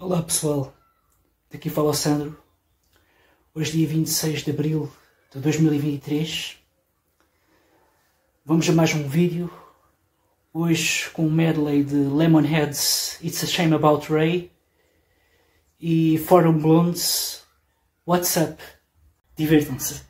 Olá pessoal, daqui fala o Sandro. Hoje dia 26 de Abril de 2023. Vamos a mais um vídeo. Hoje com um medley de Lemonheads It's a Shame About Ray e Forum Blondes What's Up. Divirtam-se.